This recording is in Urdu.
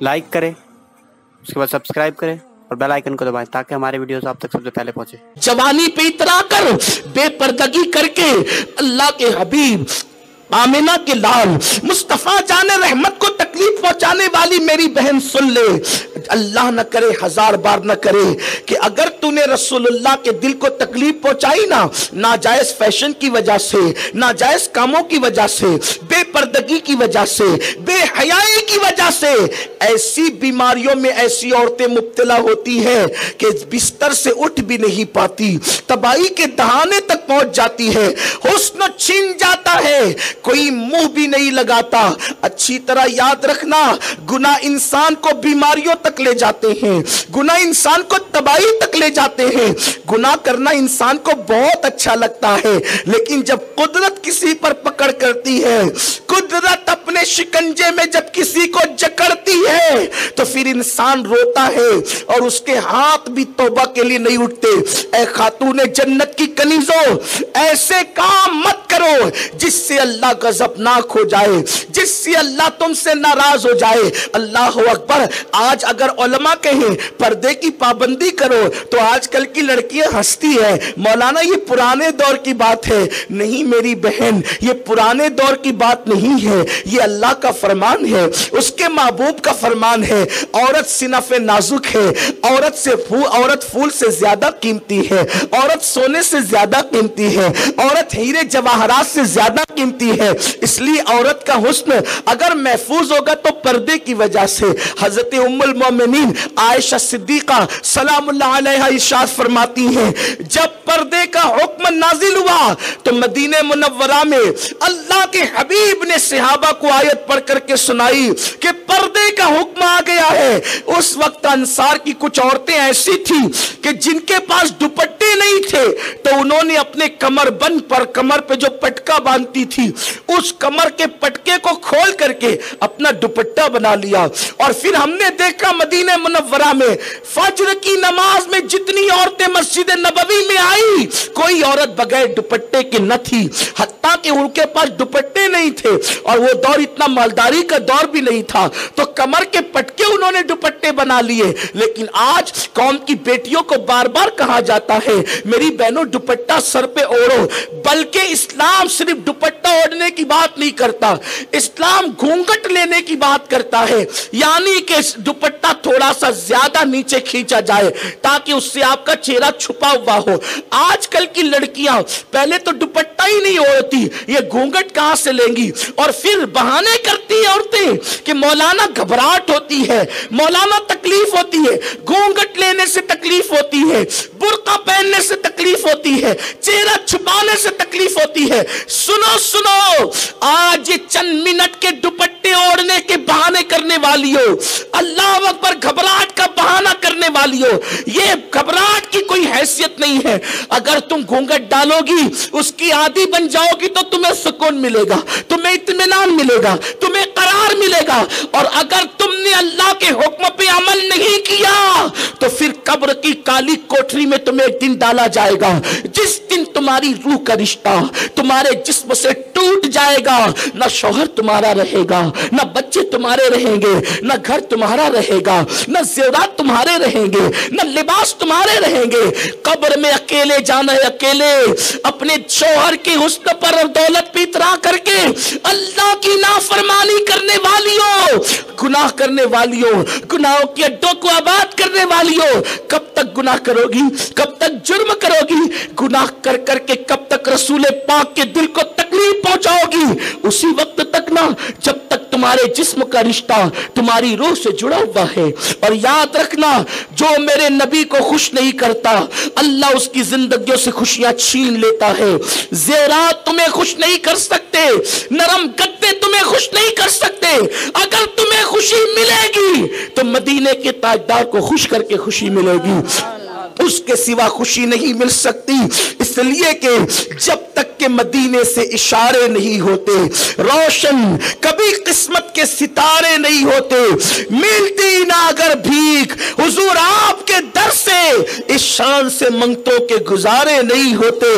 لائک کریں، اس کے بعد سبسکرائب کریں اور بیل آئیکن کو دبائیں تاکہ ہمارے ویڈیوز آپ تک سب سے پہلے پہنچے۔ جوانی پہ اترا کر، بے پردگی کر کے اللہ کے حبیب، آمینہ کے لال، مصطفیٰ جان رحمت کو تکلیف پہنچانے والی میری بہن سن لے۔ اللہ نہ کرے، ہزار بار نہ کرے کہ اگر تو نے رسول اللہ کے دل کو تکلیف پہنچائی نا، ناجائز فیشن کی وجہ سے، ناجائز کاموں کی وجہ سے، بے پردگی کی وجہ سے، بے حیائی کی وجہ سے ایسی بیماریوں میں ایسی عورتیں مبتلا ہوتی ہیں کہ بستر سے اٹھ بھی نہیں پاتی، تباہی کے دہانے تک پہنچ جاتی ہے، حسن چھین جاتا ہے، کوئی منہ بھی نہیں لگاتا۔ اچھی طرح یاد رکھنا، گناہ انسان کو بیماریوں تک تک لے جاتے ہیں۔ گناہ انسان کو تباہی تک لے جاتے ہیں۔ گناہ کرنا انسان کو بہت اچھا لگتا ہے، لیکن جب قدرت کسی پر پکڑ کرتی ہے، قدرت اپنے شکنجے میں جب کسی کو جکڑتی ہے، تو پھر انسان روتا ہے اور اس کے ہاتھ بھی توبہ کے لیے نہیں اٹھتے۔ اے خاتون جنت کی کنیزوں، ایسے کام مت کرو، جس سے اللہ غضبناک ہو جائے، جس سے اللہ تم سے ناراض ہو جائے۔ اللہ اکبر، آج اگر علماء کہیں، پردے کی پابندی کرو، تو آج کل کی لڑکیاں ہستی ہے مولانا، یہ پرانے دور کی بات ہے۔ نہیں میری بہن، یہ پرانے دور کی بات نہیں ہے۔ یہ اللہ کا فرمان ہے۔ اس کے محبوب کا فرمان ہے۔ عورت صنف نازک ہے۔ عورت سے پھول عورت پھول سے زیادہ قیمتی ہے۔ عورت سونے سے زیادہ قیمتی ہے۔ عورت ہیرے جواہر جواہرات سے زیادہ قیمتی ہے۔ اس لیے عورت کا حسن اگر محفوظ ہوگا تو پردے کی وجہ سے۔ حضرت ام المومنین عائشہ صدیقہ سلام اللہ علیہ اشارت فرماتی ہیں، جب پردے کا حکم نازل ہوا تو مدینہ منورہ میں اللہ کے حبیب نے صحابہ کو آیت پڑھ کر کے سنائی کہ پردے کا حکم ہے۔ اس وقت انصار کی کچھ عورتیں ایسی تھی کہ جن کے پاس دوپٹے نہیں تھے، تو انہوں نے اپنے کمر بند پر، کمر پہ جو پٹکا باندھتی تھی، اس کمر کے پٹکے کو کھول کر کے اپنا دوپٹہ بنا لیا۔ اور پھر ہم نے دیکھا مدینہ منورہ میں، فجر کی نماز میں جتنی عورتیں مسجد نبوی میں آئی کوئی عورت بغیر دوپٹے کے نہ تھی، حتیٰ کہ ان کے پاس دوپٹے نہیں تھے۔ اور وہ دور اتنا مالداری کا دور بھی نہیں تھا۔ تو کمر کے پٹکے انہوں نے دوپٹے بنا لیے۔ لیکن آج قوم کی بیٹیوں کو بار بار کہا جاتا ہے، میری بہنوں، دوپٹہ سر پہ اوڑو بلکہ اسلام صرف دوپٹہ اوڑنے کی بات نہیں کرتا، اسلام گھونگٹ لینے کی بات کرتا ہے۔ یعنی کہ دوپٹہ تھوڑا سا زیادہ نیچے کھینچا جائے، تاکہ اس سے آپ کا چہرہ چھپا ہوا ہو۔ آج کل کی لڑکیاں، پہلے تو دوپٹہ ہی نہیں اوڑتی یہ گھونگٹ کہاں سے لیں گی؟ اور پھر بہانے کرتی ہیں عورتیں کہ مولانا گھبراہٹ ہوتی ہے۔ مولانا تکلیف ہوتی ہے، گونگٹ لینے سے تکلیف ہوتی ہے، برقع پہننے سے تکلیف ہوتی ہے، چہرہ چھپانے سے تکلیف ہوتی ہے۔ سنو سنو، آج یہ چند منٹ کے دوپٹے اوڑنے کے بہانے کرنے والی ہو اللہ اکبر، گھبراہٹ بہانہ کرنے والی ہو۔ یہ گھبراہٹ کی کوئی حیثیت نہیں ہے۔ اگر تم گھونگٹ ڈالو گی، اس کی عادی بن جاؤ گی تو تمہیں سکون ملے گا، تمہیں اطمینان ملے گا، تمہیں قرار ملے گا۔ اور اگر تم نے اللہ کے حکم پہ عمل نہیں کیا، تو پھر قبر کی کالی کوٹری میں تمہیں ایک دن ڈالا جائے گا۔ جس دن تمہاری روح کا رشتہ، تمہارے جسم سے ٹوٹ جائے گا۔ نہ شوہر تمہارا رہے گا، نہ بچے تمہارے رہیں گے، نہ گھر تمہارا رہے گا، نہ زیورات تمہارے رہیں گے، نہ لباس تمہارے رہیں گے۔ قبر میں اکیلے جانا ہے اکیلے، اپنے شوہر کی حسن پر اور دولت پہ اترا کر کے اللہ کی نافرمانی کرنے والیوں، گناہ کرنے والیوں، گناہوں کے اڈوں کو آباد کرنے والیوں، کب تک گناہ کرو گی؟ کب تک جرم کرو گی؟ گناہ کر کر کے کب تک رسول پاک کے دل کو تکلیف پہنچاؤ گی؟ اسی وقت تک نہ جب تمہارے جسم کا رشتہ تمہاری روح سے جڑا ہوا ہے۔ اور یاد رکھنا، جو میرے نبی کو خوش نہیں کرتا، اللہ اس کی زندگیوں سے خوشیاں چھین لیتا ہے۔ زیرات تمہیں خوش نہیں کر سکتے۔ نرم گدے تمہیں خوش نہیں کر سکتے۔ اگر تمہیں خوشی ملے گی، تو مدینے کے تاجدار کو خوش کر کے خوشی ملے گی۔ اس کے سوا خوشی نہیں مل سکتی۔ اس لیے کہ جب تک کہ مدینے سے اشارے نہیں ہوتے، روشن کبھی قسمت کے ستارے نہیں ہوتے، ملتی نہ اگر بھیک حضور آپ کے در سے، اس شان سے منگتوں کے گزارے نہیں ہوتے۔